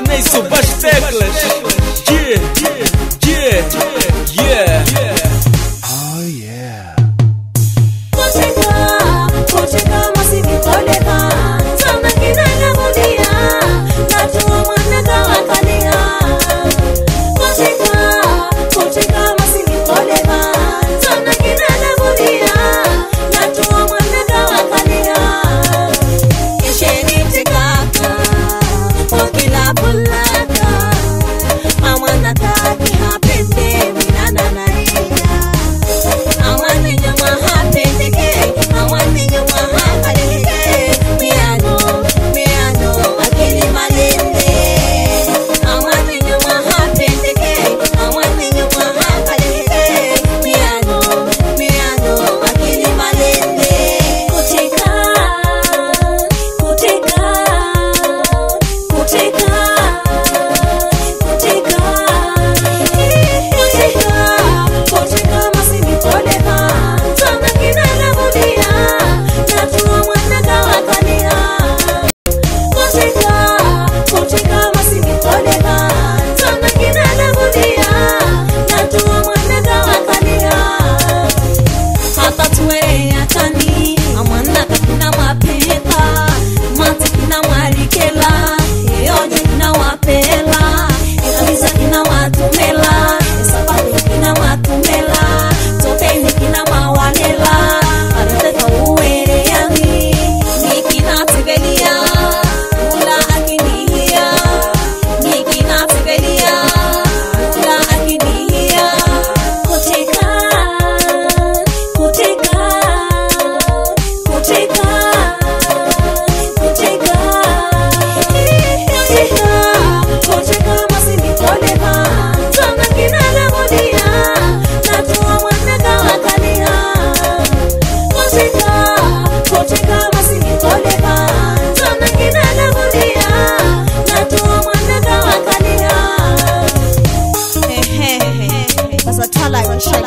nem suba as teclas.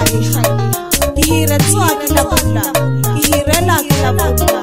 ke hiretswa ke la bula ke hirela ke la bula